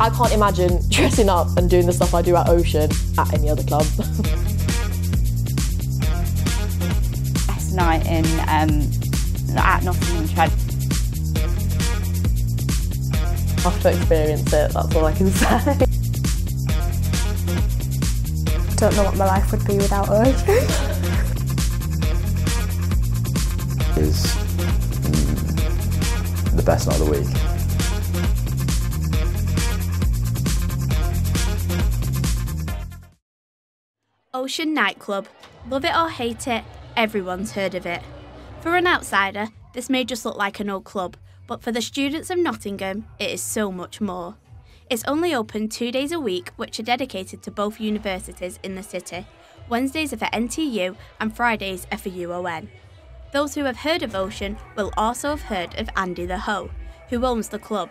I can't imagine dressing up and doing the stuff I do at Ocean at any other club. Best night in um, at Nottingham Trent. have to experience it, that's all I can say. I don't know what my life would be without Ocean. is mm, the best night of the week. Ocean Nightclub. Love it or hate it, everyone's heard of it. For an outsider, this may just look like an old club, but for the students of Nottingham, it is so much more. It's only open two days a week, which are dedicated to both universities in the city. Wednesdays are for NTU and Fridays are for UON. Those who have heard of Ocean will also have heard of Andy the Hoe, who owns the club.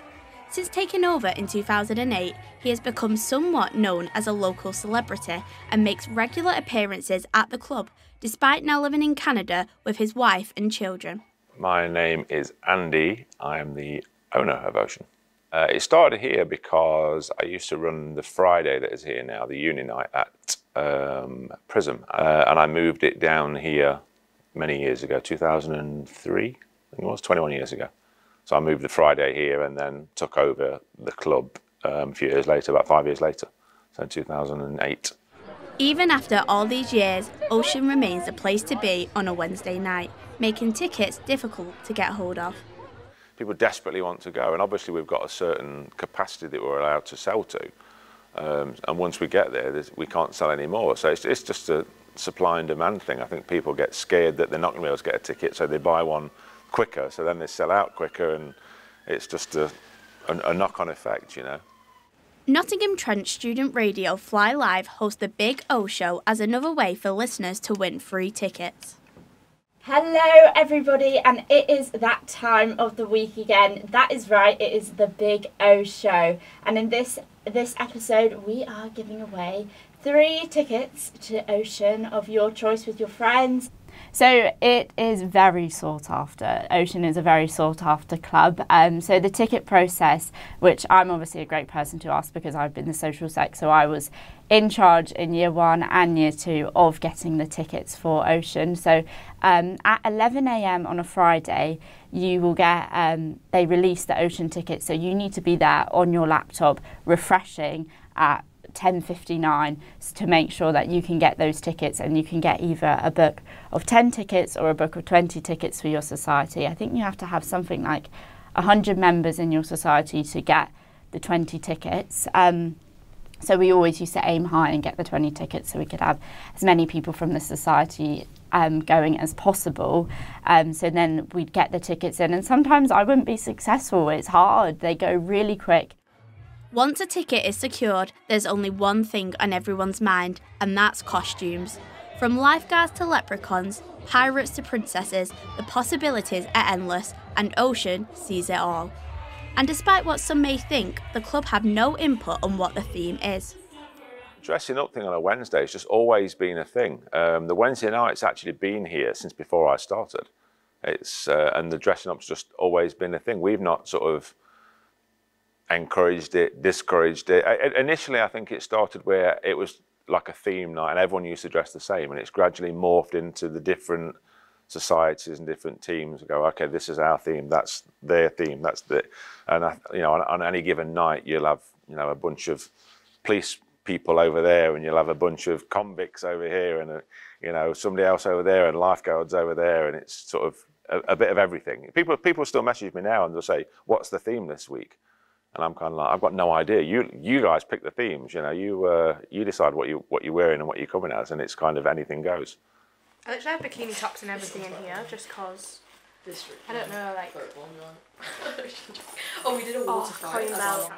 Since taking over in 2008, he has become somewhat known as a local celebrity and makes regular appearances at the club, despite now living in Canada with his wife and children. My name is Andy. I am the owner of Ocean. Uh, it started here because I used to run the Friday that is here now, the uni night at um, Prism, uh, and I moved it down here many years ago, 2003, I think it was 21 years ago. So I moved the Friday here and then took over the club um, a few years later, about five years later, so 2008. Even after all these years, Ocean remains the place to be on a Wednesday night, making tickets difficult to get hold of. People desperately want to go, and obviously we've got a certain capacity that we're allowed to sell to. Um, and once we get there, we can't sell any more. So it's, it's just a supply and demand thing. I think people get scared that they're not going to be able to get a ticket, so they buy one quicker, so then they sell out quicker, and it's just a, a, a knock-on effect, you know. Nottingham Trent Student Radio Fly Live hosts the Big O Show as another way for listeners to win free tickets. Hello, everybody, and it is that time of the week again. That is right, it is the Big O Show, and in this this episode, we are giving away three tickets to Ocean of your choice with your friends. So it is very sought after. Ocean is a very sought after club. Um, so the ticket process, which I'm obviously a great person to ask because I've been the social sec, so I was in charge in year one and year two of getting the tickets for Ocean. So um, at 11 a.m. on a Friday, you will get um, they release the Ocean tickets. So you need to be there on your laptop refreshing at 10.59 to make sure that you can get those tickets and you can get either a book of 10 tickets or a book of 20 tickets for your society. I think you have to have something like 100 members in your society to get the 20 tickets. Um, so we always used to aim high and get the 20 tickets so we could have as many people from the society um, going as possible. Um, so then we'd get the tickets in, and sometimes I wouldn't be successful. It's hard, they go really quick. Once a ticket is secured, there's only one thing on everyone's mind, and that's costumes. From lifeguards to leprechauns, pirates to princesses, the possibilities are endless, and Ocean sees it all. And despite what some may think, the club have no input on what the theme is. Dressing up thing on a Wednesday has just always been a thing. Um, the Wednesday night's actually been here since before I started. It's uh, and the dressing up's just always been a thing. We've not sort of encouraged it, discouraged it. I, initially, I think it started where it was like a theme night and everyone used to dress the same and it's gradually morphed into the different societies and different teams go okay this is our theme that's their theme that's the and I, you know on, on, any given night you'll have you know a bunch of police people over there and you'll have a bunch of convicts over here and a, you know somebody else over there and lifeguards over there and it's sort of a, a bit of everything people people still message me now and they'll say what's the theme this week and I'm kind of like, I've got no idea. You you guys pick the themes, you know. You uh, you decide what you what you're wearing and what you're coming as, and it's kind of anything goes. I literally have bikini tops and everything in here, just cause. I don't know, like. oh, we did a water oh, fight. As well.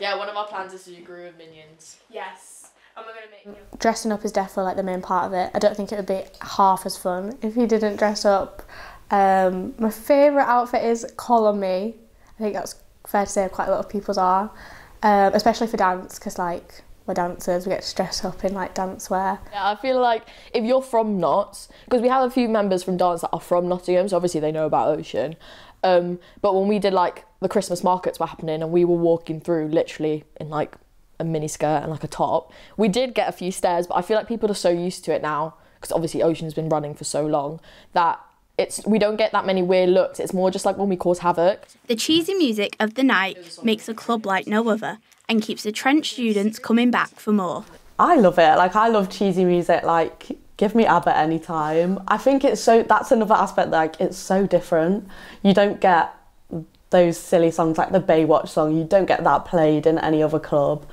Yeah, one of our plans is to do Gru of Minions. Yes. And we're gonna make. Dressing up is definitely like the main part of it. I don't think it would be half as fun if you didn't dress up. Um, my favourite outfit is Call Me. I think that's fair to say quite a lot of people's are, um, especially for dance, because like we're dancers. We get dress up in like dance wear. Yeah, I feel like if you're from Notts, because we have a few members from dance that are from Nottingham, so obviously they know about Ocean. Um, but when we did like the Christmas markets were happening and we were walking through literally in like a mini skirt and like a top, we did get a few stares, but I feel like people are so used to it now because obviously Ocean's been running for so long that it's we don't get that many weird looks. It's more just like when we cause havoc. The cheesy music of the night makes a club like no other and keeps the Trent students coming back for more. I love it. Like I love cheesy music. Like give me ABBA anytime. I think it's so. That's another aspect. Like it's so different. You don't get those silly songs like the Baywatch song. You don't get that played in any other club.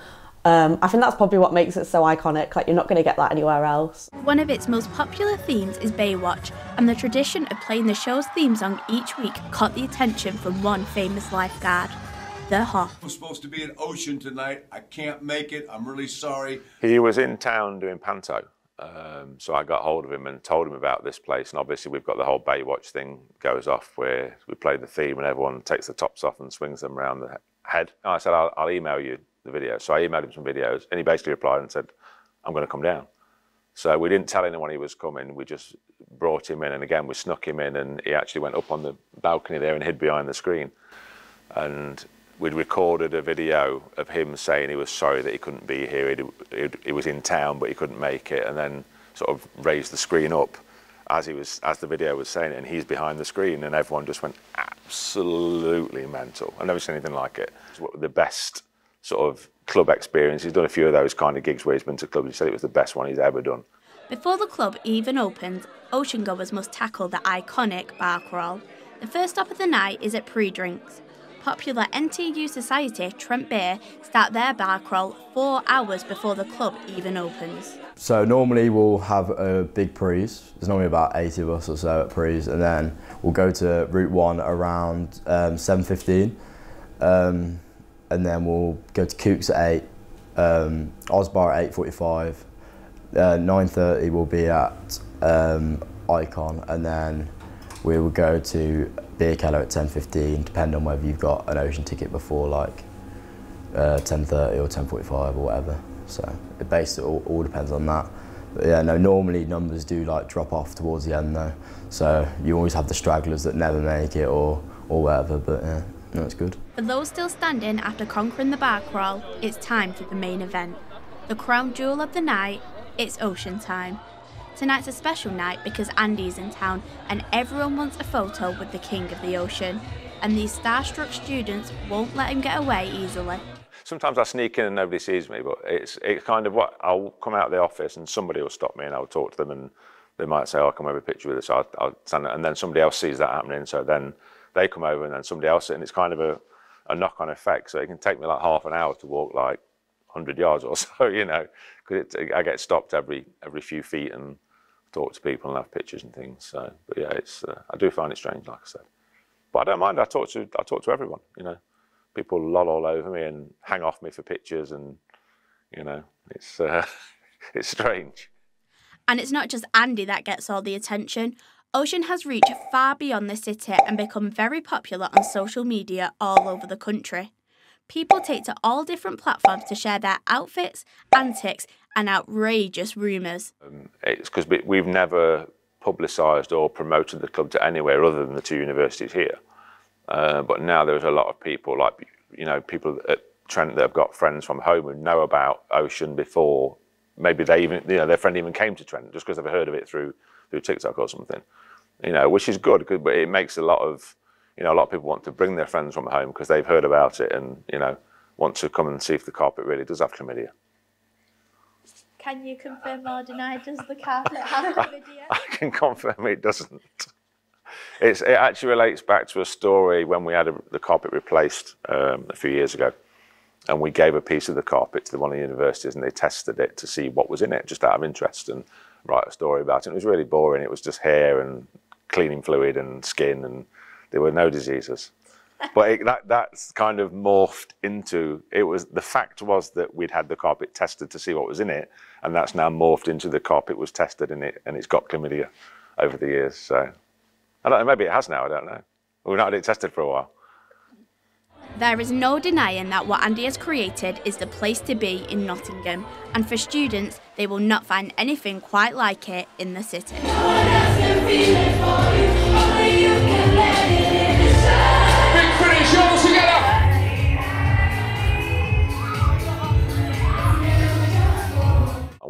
Um, I think that's probably what makes it so iconic. Like you're not going to get that anywhere else. One of its most popular themes is Baywatch, and the tradition of playing the show's theme song each week caught the attention from one famous lifeguard, the Hoff. I'm supposed to be in Ocean tonight. I can't make it. I'm really sorry. He was in town doing panto. Um, so I got hold of him and told him about this place. And obviously, we've got the whole Baywatch thing goes off where we play the theme and everyone takes the tops off and swings them around the head. And I said, I'll, I'll email you the video. So I emailed him some videos and he basically replied and said, I'm going to come down. So we didn't tell anyone he was coming. We just brought him in. And again, we snuck him in and he actually went up on the balcony there and hid behind the screen. And we'd recorded a video of him saying he was sorry that he couldn't be here. He'd, he'd, he was in town, but he couldn't make it. And then sort of raised the screen up as he was, as the video was saying it, and he's behind the screen, and everyone just went absolutely mental. I've never seen anything like it. It's the best sort of club experience. He's done a few of those kind of gigs where he's been to clubs. He said it was the best one he's ever done. Before the club even opens, ocean goers must tackle the iconic bar crawl. The first stop of the night is at pre-drinks. Popular NTU Society, Trent Beer, start their bar crawl four hours before the club even opens. So normally we'll have a big prees. There's normally about 80 of us or so at prees, and then we'll go to Route One around um, 7:15, um, and then we'll go to Kooks at eight, um, Osbar at 8:45, uh, 9:30 we'll be at um, Icon, and then we will go to Bierkeller at 10.15, depending on whether you've got an ocean ticket before like uh, 10.30 or 10.45 or whatever. So it basically all, all depends on that. But yeah, no, normally numbers do like drop off towards the end though. So you always have the stragglers that never make it or, or whatever, but yeah, no, it's good. For those still standing after conquering the bar crawl, it's time for the main event. The crown jewel of the night, it's ocean time. Tonight's a special night because Andy's in town and everyone wants a photo with the king of the ocean. And these starstruck students won't let him get away easily. Sometimes I sneak in and nobody sees me, but it's it's kind of what I'll come out of the office and somebody will stop me and I'll talk to them and they might say, "Oh, come have a picture with us." I'll, I'll stand and then somebody else sees that happening, so then they come over and then somebody else, and it's kind of a, a knock-on effect. So it can take me like half an hour to walk like 100 yards or so, you know, because I get stopped every every few feet and talk to people and have pictures and things. So, but yeah, it's uh, I do find it strange, like I said, but I don't mind. I talk to I talk to everyone, you know. People loll all over me and hang off me for pictures, and you know, it's uh, it's strange. And it's not just Andy that gets all the attention. Ocean has reached far beyond the city and become very popular on social media all over the country. People take to all different platforms to share their outfits, antics, and outrageous rumours. Um, it's because we've never publicised or promoted the club to anywhere other than the two universities here. Uh, but now there's a lot of people, like, you know, people at Trent that have got friends from home who know about Ocean before maybe they even, you know, their friend even came to Trent just because they've heard of it through through TikTok or something. You know, which is good, but it makes a lot of, you know, a lot of people want to bring their friends from home because they've heard about it and, you know, want to come and see if the carpet really does have chlamydia. Can you confirm or deny does the carpet have chlamydia? I can confirm it doesn't. It's, it actually relates back to a story when we had a, the carpet replaced um, a few years ago. And we gave a piece of the carpet to the one of the universities and they tested it to see what was in it, just out of interest, and write a story about it. It was really boring. It was just hair and cleaning fluid and skin, and there were no diseases. but it, that that's kind of morphed into it was the fact was that we'd had the carpet tested to see what was in it, and that's now morphed into the carpet was tested in it and it's got chlamydia over the years. So I don't know, maybe it has now. I don't know. We've not had it tested for a while. There is no denying that what Andy has created is the place to be in Nottingham, and for students, they will not find anything quite like it in the city.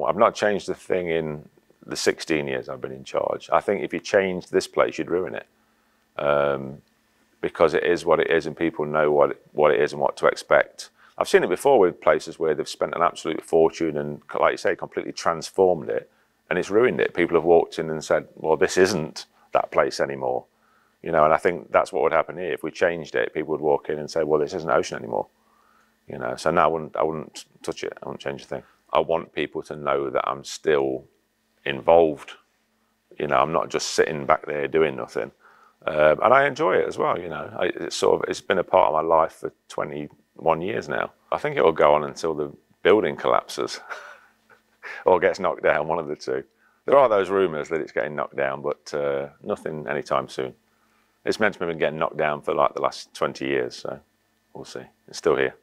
I've not changed a thing in the 16 years I've been in charge. I think if you changed this place, you'd ruin it. Um, because it is what it is and people know what it, what it is and what to expect. I've seen it before with places where they've spent an absolute fortune and, like you say, completely transformed it and it's ruined it. People have walked in and said, well, this isn't that place anymore. You know, and I think that's what would happen here. If we changed it, people would walk in and say, well, this isn't Ocean anymore. You know, so now I wouldn't, I wouldn't touch it. I wouldn't change a thing. I want people to know that I'm still involved. You know, I'm not just sitting back there doing nothing. Um, and I enjoy it as well. You know, I, it's sort of it's been a part of my life for 21 years now. I think it will go on until the building collapses or gets knocked down. One of the two. There are those rumours that it's getting knocked down, but uh, nothing anytime soon. It's meant to have been getting knocked down for like the last 20 years, so we'll see. It's still here.